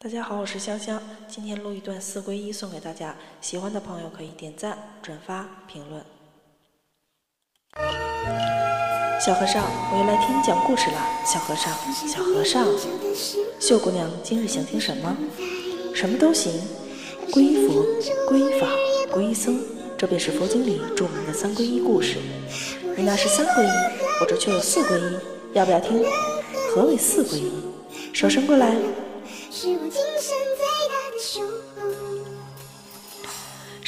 大家好，我是香香，今天录一段四归一送给大家，喜欢的朋友可以点赞、转发、评论。小和尚，我又来听你讲故事了。小和尚，小和尚，秀姑娘今日想听什么？什么都行。皈依佛，皈依法，皈依僧，这便是佛经里著名的三皈依故事。你那是三皈依，我这却有四皈依，要不要听？何为四皈依？手伸过来。是我今生最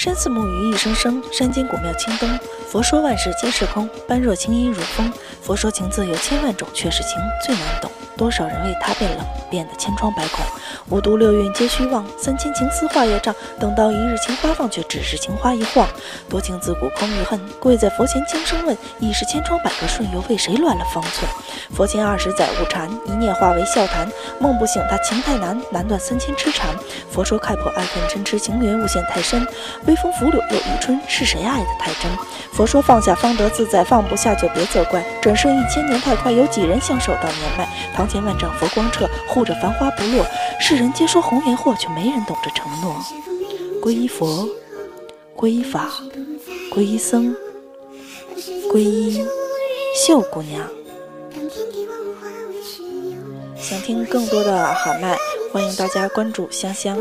山寺木鱼一声声，山间古庙青灯。佛说万事皆是空，般若清音如风。佛说情字有千万种，却是情最难懂。多少人为他变冷，变得千疮百孔。五毒六蕴皆虚妄，三千情丝化业障。等到一日情花放，却只是情花一晃。多情自古空余恨，跪在佛前轻声问：已是千疮百个顺，又为谁乱了方寸？佛前二十载悟禅，一念化为笑谈。梦不醒，他情太难，难断三千痴缠。佛说开破爱恨嗔痴情缘，无限太深。微风拂柳又一春，是谁爱得太真？佛说放下方得自在，放不下就别责怪。转瞬一千年太快，有几人相守到年迈？堂前万丈佛光彻，护着繁花不落。世人皆说红颜祸，却没人懂这承诺。皈依佛，皈依法，皈依僧，皈依秀姑娘。想听更多的喊麦，欢迎大家关注香香。